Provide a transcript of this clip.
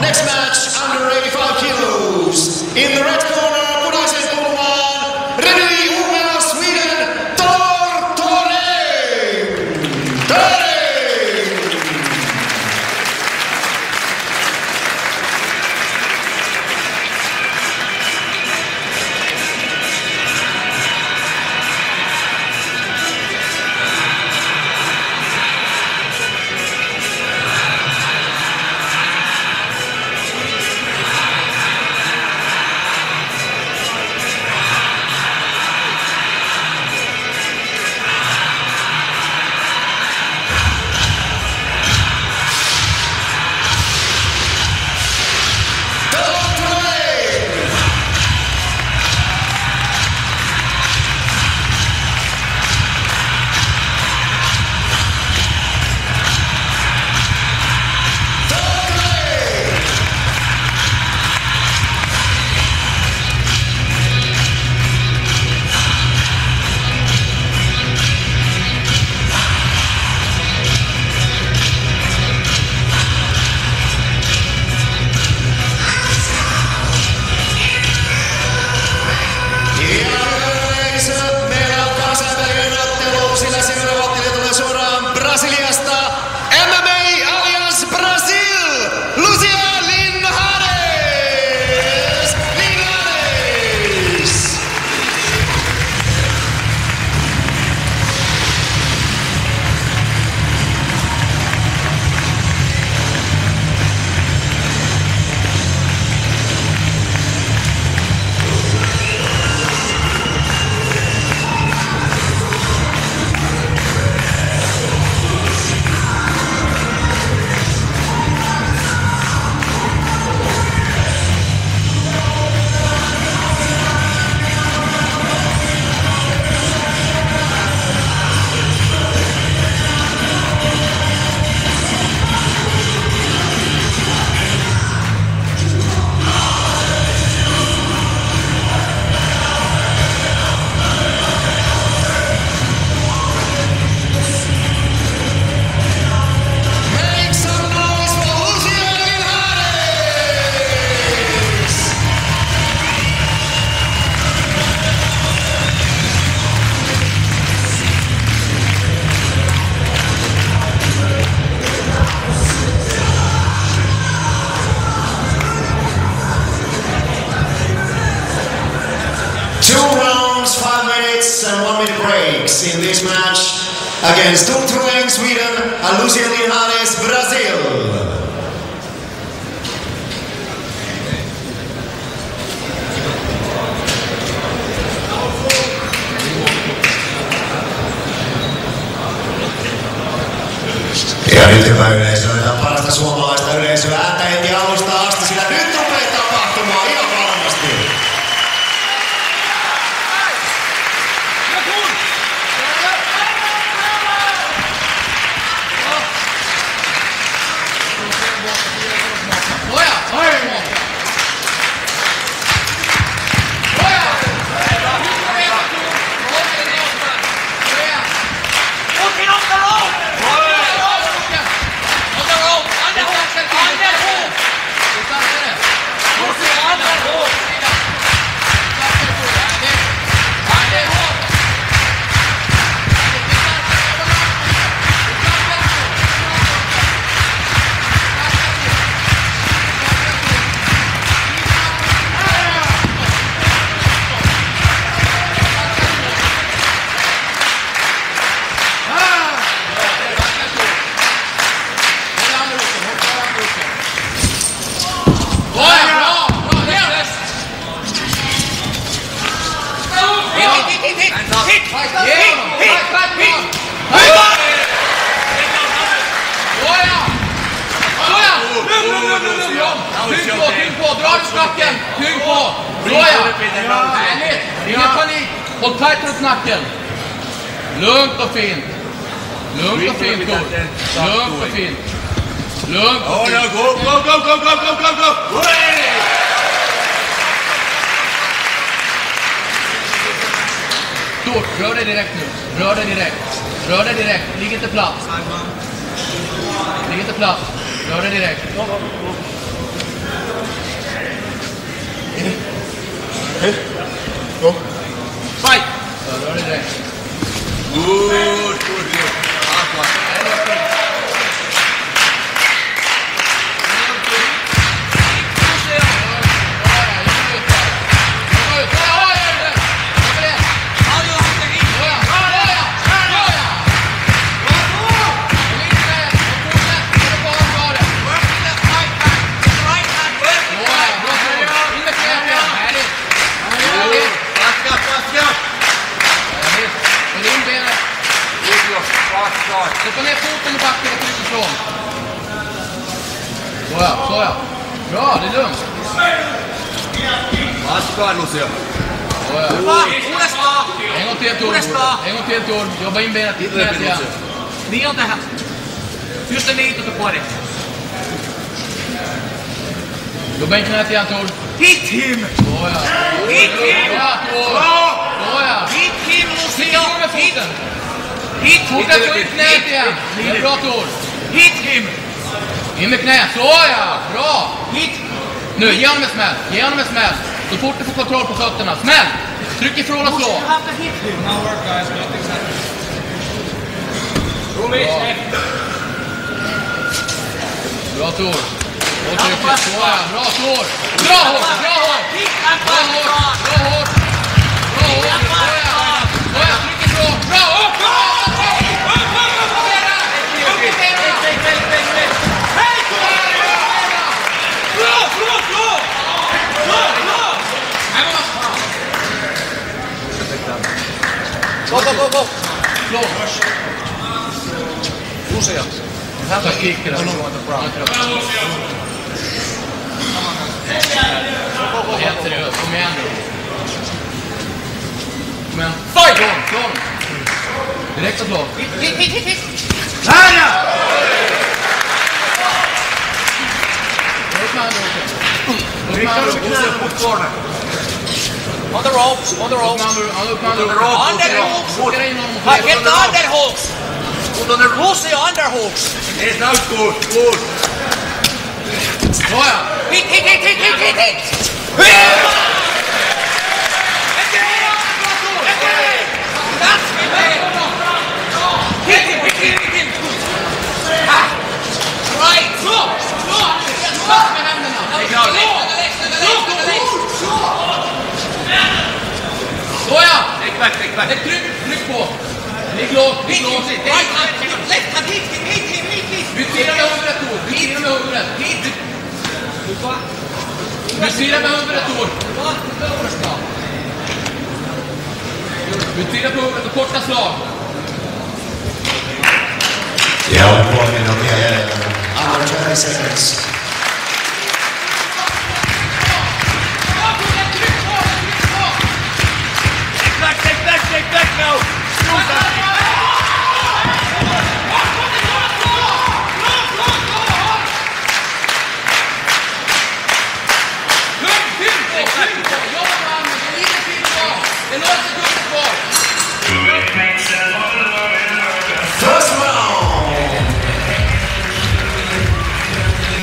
Next match in this match against Toreng, Sweden, and Lucia Linhares, Brazil. Hick! Hick! Hick! Hick! Såja! Såja! Lugn, lugn, lugn! Tyngd på, tyngd på! Dra ut nacken! Tyngd på! Såja! Härligt! Ingen panik! Håll tajt runt nacken! Lugnt och fint. Lugnt och fint, Tor. Lugnt och fint. Lugnt och fint. go, go, go, go, go, go, go, go! Tor, rör dig direkt nu. Rör dig direkt. Rör dig direkt. Ligg inte platt. Ligg inte platt. Rör dig direkt. Fight! Ja, då är det direkt. Good, good, good. Såja, såja. Bra, det är lugnt. Fast start, Lucio. Såja. Uudestaan! En gång till Tor. Uudestaan! En gång till Tor. Jobba in benet i knät igen. Niin on tähän. Just det niitut på det. Jobba in knät igen Tor. Hit him! Såja. Hit him! Bra Tor. Bra! Såja. Hit him Stig Lucio! in med Hit! foten. Hit! Fortsätt få in knät igen. Det är bra Tor. Hit him! In med knät. Såja. Bra. Hit! Nu, ge honom en smäll. Ge honom en smäll. Så fort du får kontroll på fötterna. Smäll! Tryck ifrån och slå. Bra Tor. Och trycket. Såja. Bra Tor. Bra hårt. Bra hårt. Gå, gå, gå, gå. Slå. Lucia. Här tar kicken. Helt seriöst. Kom igen nu. Kom igen. Fight! Slå, slå. Direkt och slå. Hit, hit, hit, hit! Här ja! Upp med handen också. Upp med handen upp. Lucio, put corner. On the ropes, on the Upp med ropes. handen ja, upp med handen upp. Underhooks! Fokusera in honom Ah, och Get the underhooks! Put on the roof. Lucio underhooks! Yes, now it's good, good. Såja. Hit, hit, hit, hit, hit, hit, hit! That's it, man! blå, mitt right hand, left hand, hit him, hit him, hit him. Du stirrar med huvudet Tor, du stirrar med huvudet. Hit. Du stirrar med huvudet Tor. Du stirrar på huvudet korta slag. Ja, påminner om det. Andra chances.